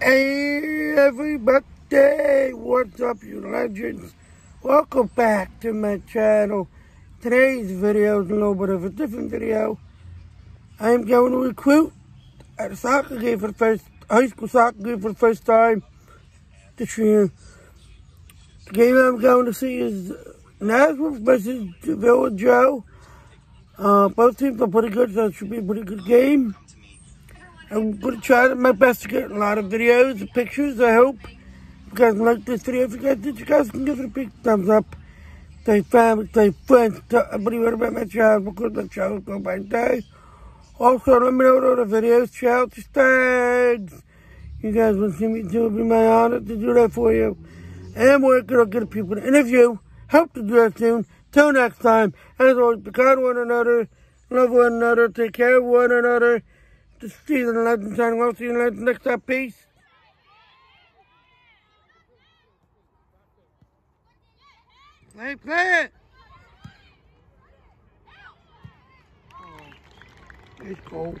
Hey, everybody! What's up, you legends? Welcome back to my channel. Today's video is a little bit of a different video. I am going to recruit at a soccer game for the first, high school soccer game for the first time this year. The game I'm going to see is Nazareth versus Villa Joe. Uh, both teams are pretty good, so it should be a pretty good game. I'm going to try my best to get a lot of videos and pictures, I hope. If you guys like this video, if you guys did, you guys can give it a big thumbs up. Tell family, tell friends, tell everybody about my channel, because my channel go by day. Also, let me know what other videos, shout to tags. You guys want to see me do it, be my honor to do that for you. And we're going to get people to interview. Hope to do that soon. Till next time, as always, be kind to one another, love one another, take care of one another. This is Stephen signing off. See you later. Next time. Peace. Play, play it. Oh, it's cold.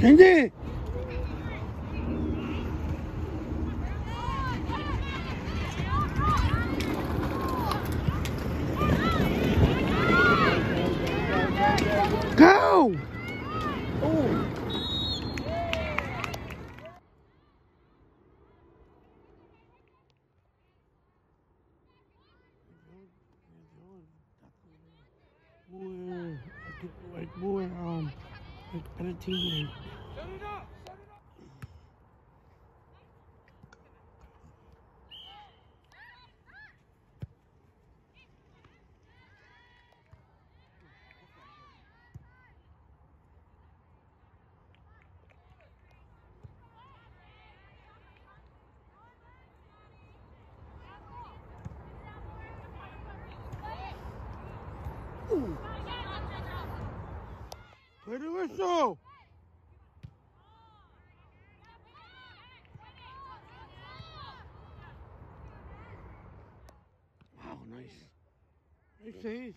Kendi! Like more, um, like entertaining. Перевершов! Wow, nice. Nice save.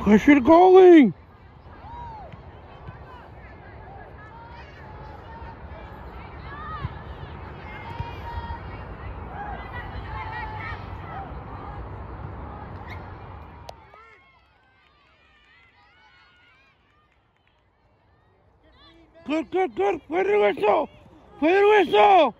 Push it goalie! Good, good, good. Play the whistle. Play the whistle.